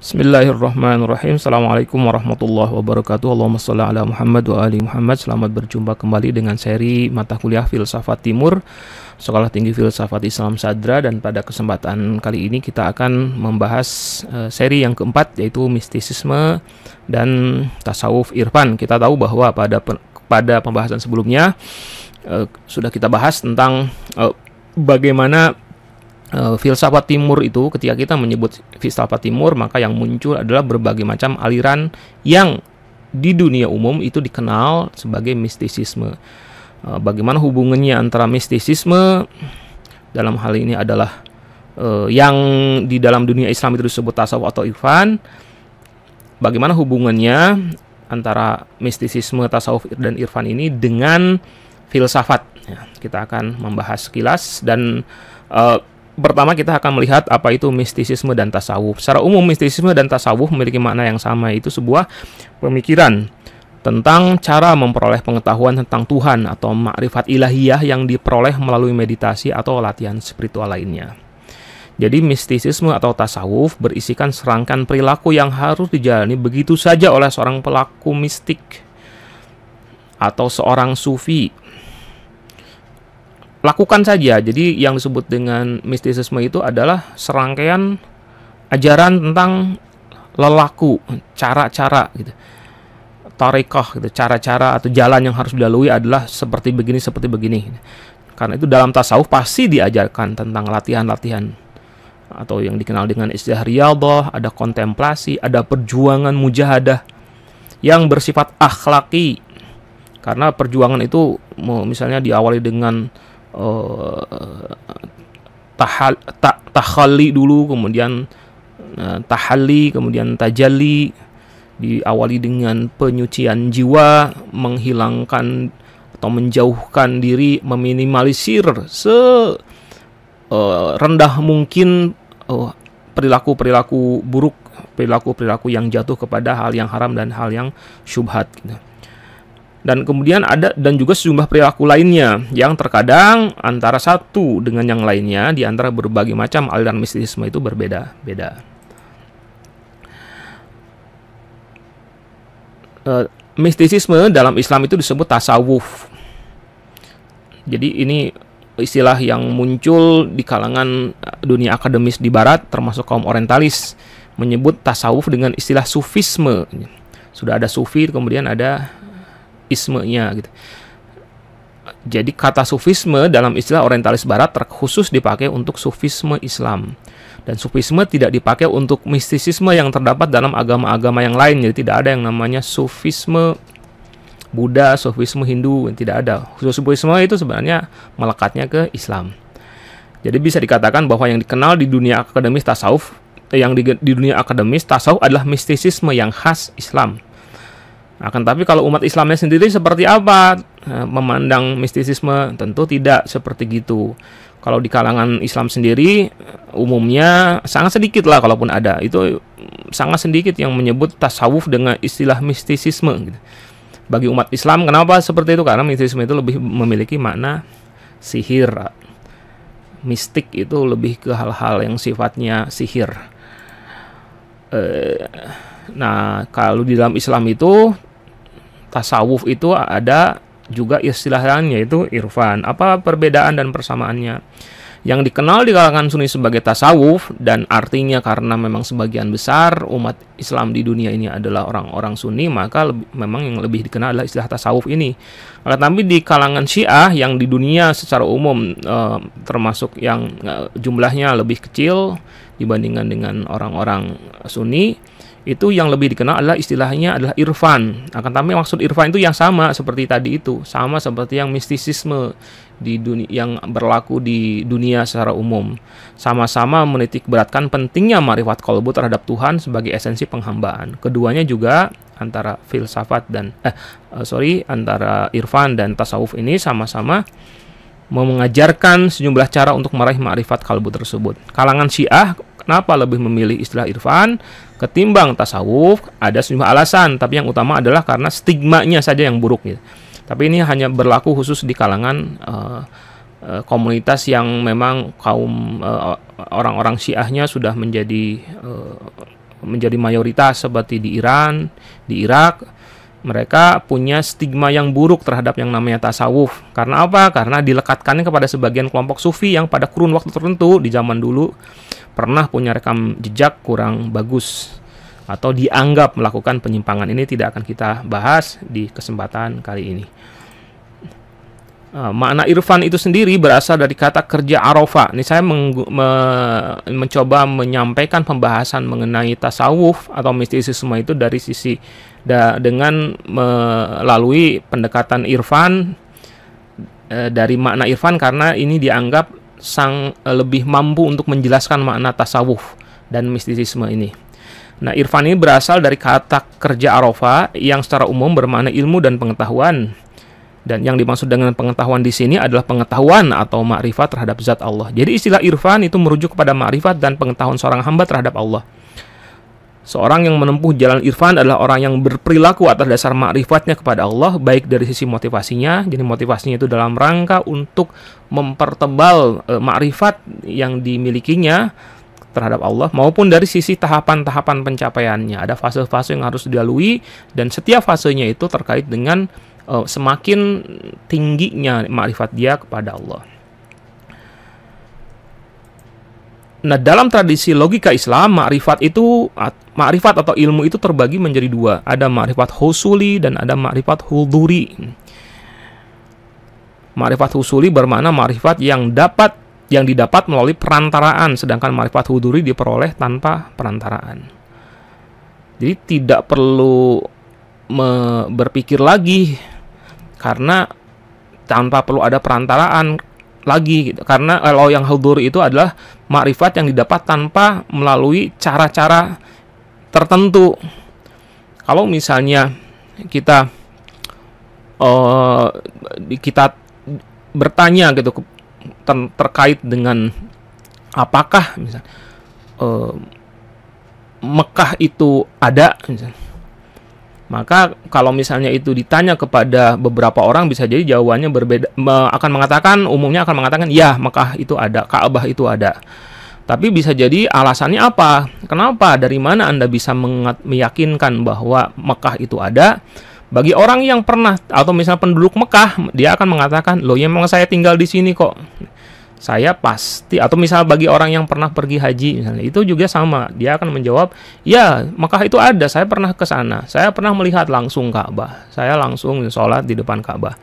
Bismillahirrahmanirrahim. Assalamualaikum warahmatullahi wabarakatuh. Allahumma salli ala Muhammad wa ali Muhammad. Selamat berjumpa kembali dengan seri mata kuliah Filsafat Timur Sekolah Tinggi Filsafat Islam Sadra. Dan pada kesempatan kali ini kita akan membahas uh, seri yang keempat Yaitu mistisisme dan tasawuf irfan. Kita tahu bahwa pada pada pembahasan sebelumnya uh, Sudah kita bahas tentang uh, bagaimana uh, filsafat timur itu ketika kita menyebut filsafat timur maka yang muncul adalah berbagai macam aliran yang di dunia umum itu dikenal sebagai mistisisme. Uh, bagaimana hubungannya antara mistisisme dalam hal ini adalah uh, yang di dalam dunia Islam itu disebut tasawuf atau irfan. Bagaimana hubungannya antara mistisisme, tasawuf dan irfan ini dengan filsafat? Ya, kita akan membahas sekilas dan uh, pertama kita akan melihat apa itu mistisisme dan tasawuf. Secara umum mistisisme dan tasawuf memiliki makna yang sama, itu sebuah pemikiran tentang cara memperoleh pengetahuan tentang Tuhan atau makrifat ilahiyah yang diperoleh melalui meditasi atau latihan spiritual lainnya. Jadi mistisisme atau tasawuf berisikan serangkaian perilaku yang harus dijalani begitu saja oleh seorang pelaku mistik atau seorang sufi lakukan saja. Jadi yang disebut dengan mistisisme itu adalah serangkaian ajaran tentang lelaku, cara-cara gitu. Tarekoh gitu, cara-cara atau jalan yang harus dilalui adalah seperti begini seperti begini. Karena itu dalam tasawuf pasti diajarkan tentang latihan-latihan atau yang dikenal dengan istilah riyadhah, ada kontemplasi, ada perjuangan mujahadah yang bersifat akhlaki. Karena perjuangan itu misalnya diawali dengan uh, tahal ta, tahalli dulu kemudian uh, tahalli kemudian tajalli diawali dengan penyucian jiwa menghilangkan atau menjauhkan diri meminimalisir se uh, rendah mungkin uh, perilaku-perilaku buruk perilaku-perilaku yang jatuh kepada hal yang haram dan hal yang syubhat gitu. Dan kemudian ada dan juga sejumlah perilaku lainnya yang terkadang antara satu dengan yang lainnya di antara berbagai macam aliran mistisisme itu berbeda-beda. Uh, mistisisme dalam Islam itu disebut tasawuf. Jadi ini istilah yang muncul di kalangan dunia akademis di barat termasuk kaum orientalis menyebut tasawuf dengan istilah sufisme. Sudah ada sufi kemudian ada ismenya gitu. Jadi kata sufisme dalam istilah orientalis barat terkhusus dipakai untuk sufisme Islam. Dan sufisme tidak dipakai untuk mistisisme yang terdapat dalam agama-agama yang lain. Jadi tidak ada yang namanya sufisme Buddha, sufisme Hindu, tidak ada. Sufisme itu sebenarnya melekatnya ke Islam. Jadi bisa dikatakan bahwa yang dikenal di dunia akademis tasawuf, yang di, di dunia akademis tasawuf adalah mistisisme yang khas Islam. Akan tapi kalau umat Islamnya sendiri seperti apa eh, memandang mistisisme? Tentu tidak seperti gitu. Kalau di kalangan Islam sendiri umumnya sangat sedikit lah kalaupun ada. Itu sangat sedikit yang menyebut tasawuf dengan istilah mistisisme gitu. Bagi umat Islam kenapa seperti itu? Karena mistisisme itu lebih memiliki makna sihir. Mistik itu lebih ke hal-hal yang sifatnya sihir. Eh, nah, kalau di dalam Islam itu tasawuf itu ada juga istilahnya yaitu irfan. Apa perbedaan dan persamaannya? Yang dikenal di kalangan Sunni sebagai tasawuf dan artinya karena memang sebagian besar umat Islam di dunia ini adalah orang-orang Sunni, maka lebih, memang yang lebih dikenal adalah istilah tasawuf ini. Tapi di kalangan Syiah yang di dunia secara umum eh, termasuk yang eh, jumlahnya lebih kecil dibandingkan dengan orang-orang Sunni, itu yang lebih dikenal adalah istilahnya adalah irfan. Akan tapi maksud irfan itu yang sama seperti tadi itu, sama seperti yang mistisisme di dunia yang berlaku di dunia secara umum. Sama-sama menitik beratkan pentingnya marifat kolbu terhadap Tuhan sebagai esensi penghambaan. Keduanya juga antara filsafat dan eh sorry antara irfan dan tasawuf ini sama-sama mengajarkan sejumlah cara untuk meraih marifat kalbu tersebut. Kalangan Syiah kenapa lebih memilih istilah irfan ketimbang tasawuf ada sejumlah alasan tapi yang utama adalah karena stigmanya saja yang buruk gitu. tapi ini hanya berlaku khusus di kalangan uh, uh, komunitas yang memang kaum orang orang-orang syiahnya sudah menjadi uh, menjadi mayoritas seperti di Iran, di Irak, mereka punya stigma yang buruk terhadap yang namanya tasawuf. Karena apa? Karena dilekatkannya kepada sebagian kelompok sufi yang pada kurun waktu tertentu di zaman dulu pernah punya rekam jejak kurang bagus atau dianggap melakukan penyimpangan. Ini tidak akan kita bahas di kesempatan kali ini. Uh, makna irfan itu sendiri berasal dari kata kerja arofa. Ini saya me mencoba menyampaikan pembahasan mengenai tasawuf atau mistisisme itu dari sisi da dengan melalui pendekatan irfan uh, dari makna irfan karena ini dianggap sang uh, lebih mampu untuk menjelaskan makna tasawuf dan mistisisme ini. Nah, irfan ini berasal dari kata kerja arofa yang secara umum bermakna ilmu dan pengetahuan dan yang dimaksud dengan pengetahuan di sini adalah pengetahuan atau makrifat terhadap zat Allah. Jadi istilah irfan itu merujuk kepada makrifat dan pengetahuan seorang hamba terhadap Allah. Seorang yang menempuh jalan irfan adalah orang yang berperilaku atas dasar makrifatnya kepada Allah, baik dari sisi motivasinya, jadi motivasinya itu dalam rangka untuk mempertebal e, makrifat yang dimilikinya terhadap Allah, maupun dari sisi tahapan-tahapan pencapaiannya. Ada fase-fase yang harus dilalui, dan setiap fasenya itu terkait dengan uh, semakin tingginya makrifat dia kepada Allah. Nah, dalam tradisi logika Islam, makrifat itu makrifat atau ilmu itu terbagi menjadi dua. Ada makrifat husuli dan ada makrifat huduri. Makrifat husuli bermakna makrifat yang dapat yang didapat melalui perantaraan, sedangkan makrifat huduri diperoleh tanpa perantaraan. Jadi tidak perlu berpikir lagi karena tanpa perlu ada perantaraan lagi gitu. Karena kalau yang hudur itu adalah makrifat yang didapat tanpa melalui cara-cara tertentu. Kalau misalnya kita uh, kita bertanya gitu ter terkait dengan apakah misalnya uh, Mekah itu ada misalnya maka kalau misalnya itu ditanya kepada beberapa orang bisa jadi jawabannya berbeda akan mengatakan umumnya akan mengatakan ya Mekah itu ada, Ka'bah itu ada. Tapi bisa jadi alasannya apa? Kenapa? Dari mana Anda bisa meyakinkan bahwa Mekah itu ada? Bagi orang yang pernah atau misalnya penduduk Mekah, dia akan mengatakan, "Loh, ya memang saya tinggal di sini kok." Saya pasti atau misal bagi orang yang pernah pergi haji misalnya itu juga sama. Dia akan menjawab ya maka itu ada. Saya pernah ke sana. Saya pernah melihat langsung Ka'bah. Saya langsung sholat di depan Ka'bah.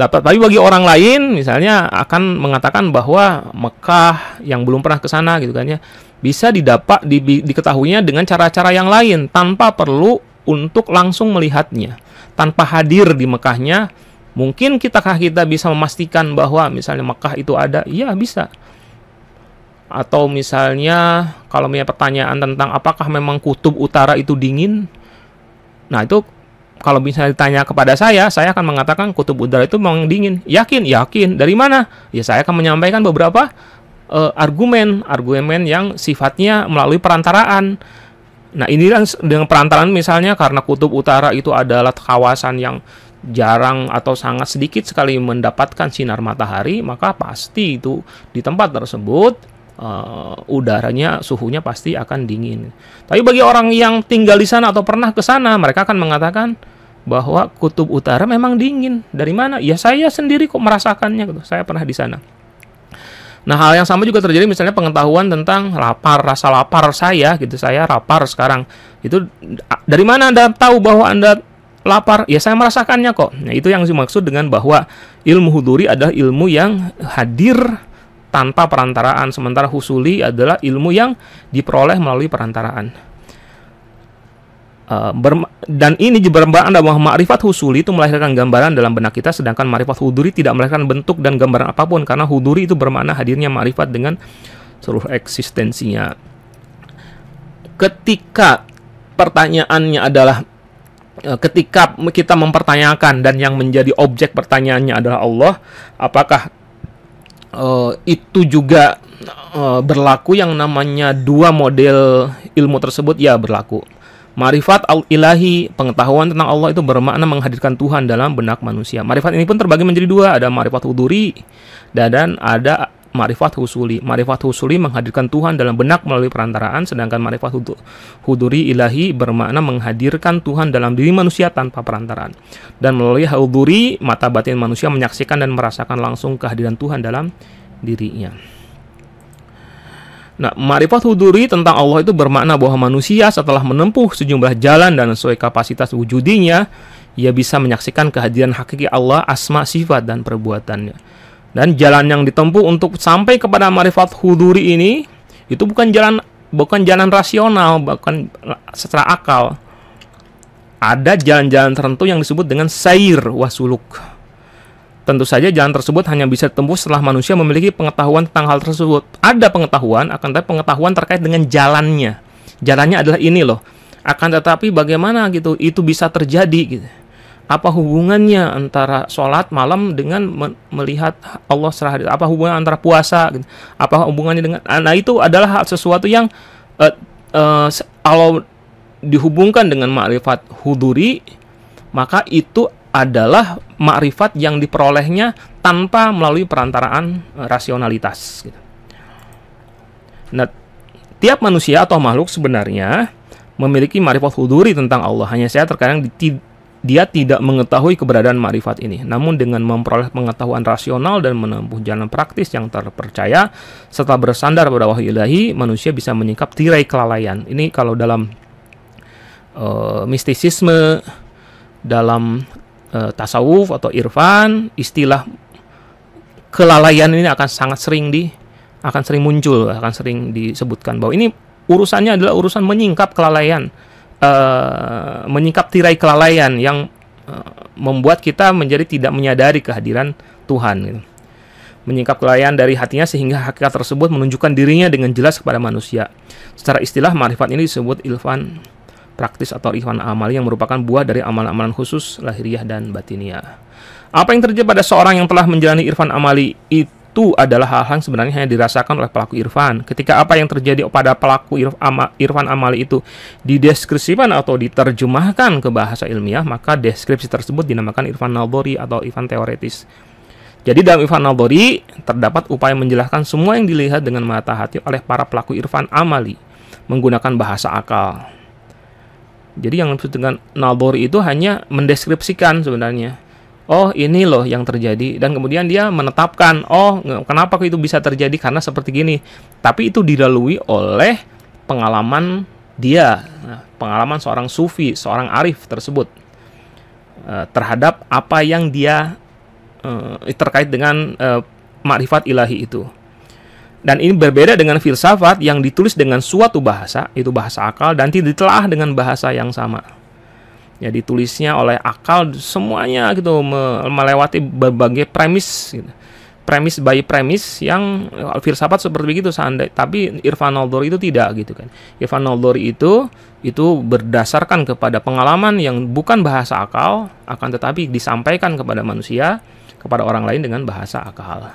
Dapat tapi bagi orang lain misalnya akan mengatakan bahwa Mekah yang belum pernah ke sana gitu kan ya bisa didapat di, diketahuinya dengan cara-cara yang lain tanpa perlu untuk langsung melihatnya. Tanpa hadir di Mekahnya Mungkin kitakah kita bisa memastikan bahwa misalnya Mekah itu ada? Iya, bisa. Atau misalnya kalau punya pertanyaan tentang apakah memang kutub utara itu dingin? Nah, itu kalau misalnya ditanya kepada saya, saya akan mengatakan kutub utara itu memang dingin. Yakin? Yakin. Dari mana? Ya, saya akan menyampaikan beberapa uh, argumen, argumen yang sifatnya melalui perantaraan. Nah, ini dengan perantaraan misalnya karena kutub utara itu adalah kawasan yang jarang atau sangat sedikit sekali mendapatkan sinar matahari, maka pasti itu di tempat tersebut uh, udaranya suhunya pasti akan dingin. Tapi bagi orang yang tinggal di sana atau pernah ke sana, mereka akan mengatakan bahwa kutub utara memang dingin. Dari mana? Ya saya sendiri kok merasakannya gitu. Saya pernah di sana. Nah, hal yang sama juga terjadi misalnya pengetahuan tentang lapar, rasa lapar saya gitu. Saya lapar sekarang. Itu dari mana Anda tahu bahwa Anda lapar, ya saya merasakannya kok. Nah, itu yang dimaksud dengan bahwa ilmu huduri adalah ilmu yang hadir tanpa perantaraan, sementara husuli adalah ilmu yang diperoleh melalui perantaraan. Uh, dan ini bermakna bahwa makrifat husuli itu melahirkan gambaran dalam benak kita, sedangkan makrifat huduri tidak melahirkan bentuk dan gambaran apa pun, karena huduri itu bermakna hadirnya makrifat dengan seluruh eksistensinya. Ketika pertanyaannya adalah Eh, ketika kita mempertanyakan dan yang menjadi objek pertanyaannya adalah Allah, apakah uh, itu juga uh, berlaku yang namanya dua model ilmu tersebut? Ya, berlaku. Marifat al-ilahi, pengetahuan tentang Allah itu bermakna menghadirkan Tuhan dalam benak manusia. Marifat ini pun terbagi menjadi dua, ada marifat uduri dan ada marifat husuli. Marifat husuli menghadirkan Tuhan dalam benak melalui perantaraan, sedangkan marifat huduri ilahi bermakna menghadirkan Tuhan dalam diri manusia tanpa perantaraan. Dan melalui huduri, mata batin manusia menyaksikan dan merasakan langsung kehadiran Tuhan dalam dirinya. Nah, marifat huduri tentang Allah itu bermakna bahwa manusia setelah menempuh sejumlah jalan dan sesuai kapasitas wujudinya, ia bisa menyaksikan kehadiran hakiki Allah, asma, sifat, dan perbuatannya. Dan jalan yang ditempuh untuk sampai kepada marifat huduri ini itu bukan jalan bukan jalan rasional, bukan secara akal. Ada jalan-jalan tertentu yang disebut dengan sair wasuluk. Tentu saja jalan tersebut hanya bisa ditempuh setelah manusia memiliki pengetahuan tentang hal tersebut. Ada pengetahuan, akan tetapi pengetahuan terkait dengan jalannya. Jalannya adalah ini loh. Akan tetapi bagaimana gitu itu bisa terjadi gitu. Apa hubungannya antara sholat malam dengan me melihat Allah serah Apa hubungan antara puasa? Gitu. Apa hubungannya dengan nah itu adalah sesuatu yang uh, uh, kalau dihubungkan dengan makrifat huduri maka itu adalah makrifat yang diperolehnya tanpa melalui perantaraan eh, rasionalitas. Gitu. Nah, tiap manusia atau makhluk sebenarnya memiliki makrifat huduri tentang Allah. Hanya saya terkadang dia tidak mengetahui keberadaan makrifat ini. Namun dengan memperoleh pengetahuan rasional dan menempuh jalan praktis yang terpercaya, setelah bersandar pada wahyu ilahi, manusia bisa menyingkap tirai kelalaian. Ini kalau dalam uh, mistisisme, dalam uh, tasawuf atau irfan, istilah kelalaian ini akan sangat sering di akan sering muncul, akan sering disebutkan bahwa ini urusannya adalah urusan menyingkap kelalaian, uh, menyingkap tirai kelalaian yang uh, membuat kita menjadi tidak menyadari kehadiran Tuhan. Gitu. Menyingkap kelalaian dari hatinya sehingga hakikat tersebut menunjukkan dirinya dengan jelas kepada manusia. Secara istilah marifat ini disebut ilfan praktis atau ihwan amali yang merupakan buah dari amalan-amalan khusus lahiriah dan batiniah. Apa yang terjadi pada seorang yang telah menjalani irfan amali itu adalah hal-hal yang sebenarnya hanya dirasakan oleh pelaku irfan. Ketika apa yang terjadi pada pelaku irfan amali itu dideskripsikan atau diterjemahkan ke bahasa ilmiah, maka deskripsi tersebut dinamakan irfan naldori atau irfan teoretis. Jadi dalam Irfan Naldori terdapat upaya menjelaskan semua yang dilihat dengan mata hati oleh para pelaku Irfan amali menggunakan bahasa akal. Jadi yang disebut dengan Nalbori itu hanya mendeskripsikan sebenarnya. Oh ini loh yang terjadi dan kemudian dia menetapkan oh kenapa itu bisa terjadi karena seperti gini. Tapi itu dilalui oleh pengalaman dia, nah, pengalaman seorang sufi, seorang arif tersebut uh, terhadap apa yang dia uh, terkait dengan uh, makrifat ilahi itu. Dan ini berbeda dengan filsafat yang ditulis dengan suatu bahasa, itu bahasa akal, dan tidak ditelah dengan bahasa yang sama. Ya ditulisnya oleh akal semuanya gitu melewati berbagai premis gitu. Premis by premis yang filsafat seperti itu seandainya tapi Irfan Noldori itu tidak gitu kan. Irfan Noldori itu itu berdasarkan kepada pengalaman yang bukan bahasa akal akan tetapi disampaikan kepada manusia kepada orang lain dengan bahasa akal.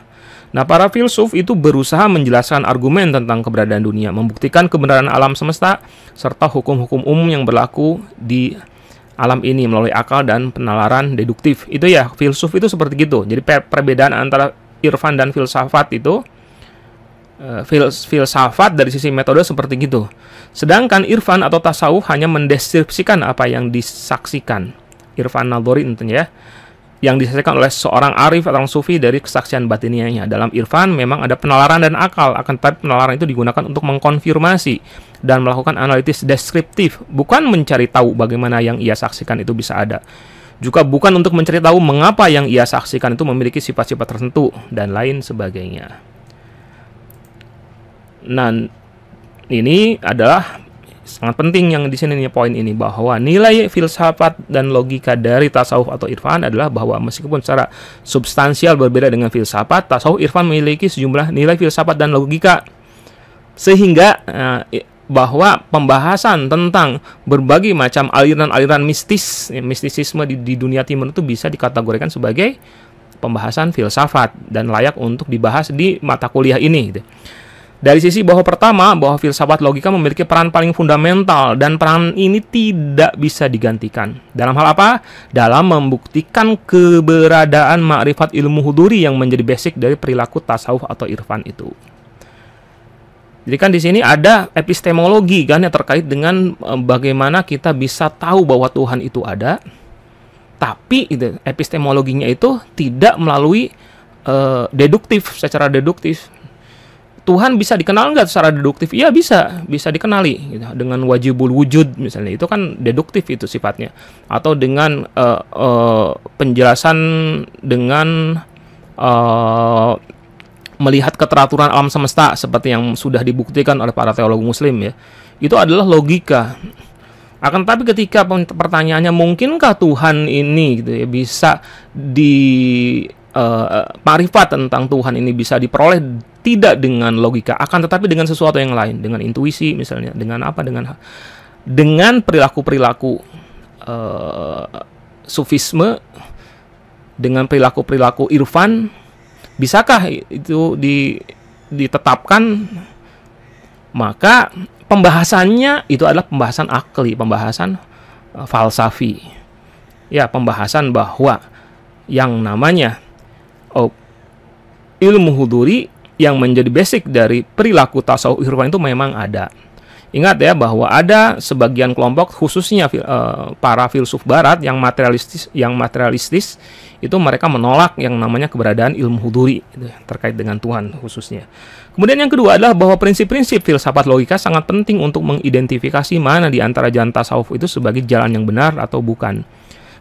Nah, para filsuf itu berusaha menjelaskan argumen tentang keberadaan dunia, membuktikan kebenaran alam semesta, serta hukum-hukum umum yang berlaku di alam ini melalui akal dan penalaran deduktif. Itu ya, filsuf itu seperti gitu. Jadi perbedaan antara irfan dan filsafat itu eh, filsafat dari sisi metode seperti gitu. Sedangkan irfan atau tasawuf hanya mendeskripsikan apa yang disaksikan. Irfan Naldori tentunya ya yang disaksikan oleh seorang arif atau sufi dari kesaksian batiniahnya. Dalam irfan memang ada penalaran dan akal, akan tetapi penalaran itu digunakan untuk mengkonfirmasi dan melakukan analisis deskriptif, bukan mencari tahu bagaimana yang ia saksikan itu bisa ada. Juga bukan untuk mencari tahu mengapa yang ia saksikan itu memiliki sifat-sifat tertentu dan lain sebagainya. Nah, ini adalah sangat penting yang di sini nih poin ini bahwa nilai filsafat dan logika dari tasawuf atau irfan adalah bahwa meskipun secara substansial berbeda dengan filsafat, tasawuf irfan memiliki sejumlah nilai filsafat dan logika sehingga uh, bahwa pembahasan tentang berbagai macam aliran-aliran mistis, ya, mistisisme di, di dunia timur itu bisa dikategorikan sebagai pembahasan filsafat dan layak untuk dibahas di mata kuliah ini. Gitu. Dari sisi bahwa pertama, bahwa filsafat logika memiliki peran paling fundamental dan peran ini tidak bisa digantikan. Dalam hal apa? Dalam membuktikan keberadaan makrifat ilmu huduri yang menjadi basic dari perilaku tasawuf atau irfan itu. Jadi kan di sini ada epistemologi kan yang terkait dengan eh, bagaimana kita bisa tahu bahwa Tuhan itu ada, tapi itu epistemologinya itu tidak melalui uh, deduktif secara deduktif. Tuhan bisa dikenal nggak secara deduktif? Iya bisa, bisa dikenali gitu. dengan wajibul wujud misalnya itu kan deduktif itu sifatnya, atau dengan uh, uh, penjelasan dengan uh, melihat keteraturan alam semesta seperti yang sudah dibuktikan oleh para teolog Muslim ya, itu adalah logika. Akan tetapi ketika pertanyaannya mungkinkah Tuhan ini gitu ya bisa di uh, marifat tentang Tuhan ini bisa diperoleh tidak dengan logika, akan tetapi dengan sesuatu yang lain, dengan intuisi misalnya, dengan apa, dengan dengan perilaku-perilaku uh, sufisme, dengan perilaku-perilaku irfan, bisakah itu di, ditetapkan? Maka pembahasannya itu adalah pembahasan akli, pembahasan uh, falsafi. Ya, pembahasan bahwa yang namanya oh, ilmu huduri yang menjadi basic dari perilaku tasawuf irfan itu memang ada. Ingat ya bahwa ada sebagian kelompok khususnya uh, para filsuf barat yang materialistis yang materialistis itu mereka menolak yang namanya keberadaan ilmu huduri gitu, terkait dengan Tuhan khususnya. Kemudian yang kedua adalah bahwa prinsip-prinsip filsafat logika sangat penting untuk mengidentifikasi mana di antara jalan tasawuf itu sebagai jalan yang benar atau bukan.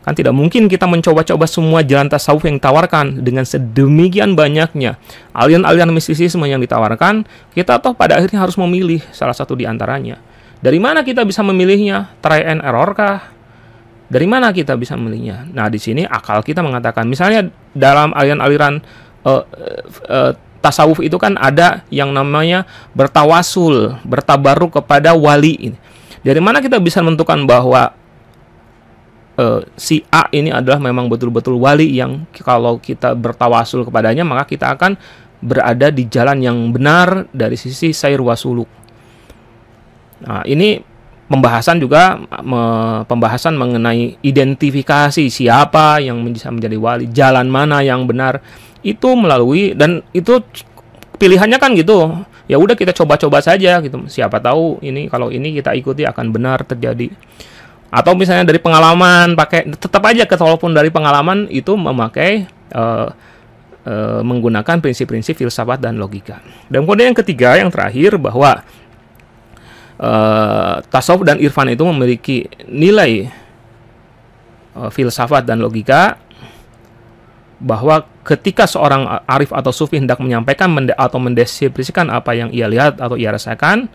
Kan tidak mungkin kita mencoba-coba semua jalan tasawuf yang ditawarkan dengan sedemikian banyaknya aliran-aliran mistisisme yang ditawarkan, kita toh pada akhirnya harus memilih salah satu di antaranya. Dari mana kita bisa memilihnya? Try and error kah? Dari mana kita bisa memilihnya? Nah, di sini akal kita mengatakan misalnya dalam aliran-aliran uh, uh, tasawuf itu kan ada yang namanya bertawasul, bertabaruk kepada wali. Dari mana kita bisa menentukan bahwa uh, si A ini adalah memang betul-betul wali yang kalau kita bertawasul kepadanya maka kita akan berada di jalan yang benar dari sisi sair wasuluk. Nah, ini pembahasan juga me, pembahasan mengenai identifikasi siapa yang bisa menjadi wali, jalan mana yang benar itu melalui dan itu pilihannya kan gitu. Ya udah kita coba-coba saja gitu. Siapa tahu ini kalau ini kita ikuti akan benar terjadi atau misalnya dari pengalaman pakai tetap aja walaupun dari pengalaman itu memakai uh, uh, menggunakan prinsip-prinsip filsafat dan logika. Dan kemudian yang ketiga yang terakhir bahwa uh, tasawuf dan irfan itu memiliki nilai uh, filsafat dan logika bahwa ketika seorang arif atau sufi hendak menyampaikan atau mendeskripsikan apa yang ia lihat atau ia rasakan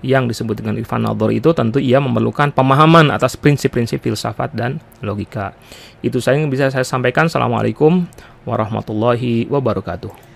yang disebut dengan Irfan Nador itu tentu ia memerlukan pemahaman atas prinsip-prinsip filsafat dan logika. Itu saya yang bisa saya sampaikan. Assalamualaikum warahmatullahi wabarakatuh.